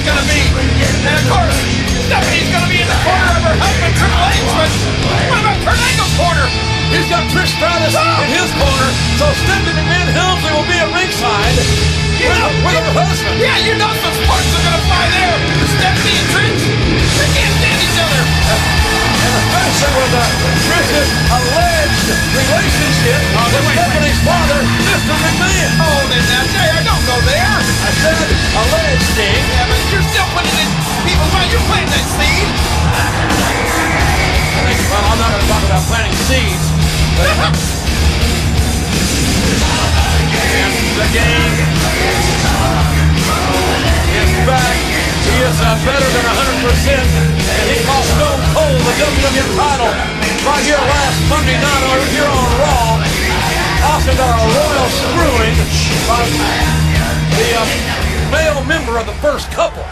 the Fed's gonna be. And of course, Stephanie's gonna be in the corner of her husband Triple H, but what about Angle's corner? He's got Trish Stratus Oh! in his corner, so Stephanie McMahon Helmsley will be at ringside You with, know, with her husband. Yeah, you know some sparks are gonna fly there. Stephanie and Trish, they can't stand each other. And especially with uh, Trish's alleged relationship But and the game is back. He is uh, better than 100%, and he cost Stone Cold the WWE title right here last Monday night over here on Raw. Austin got a royal screwing by the uh, male member of the first couple.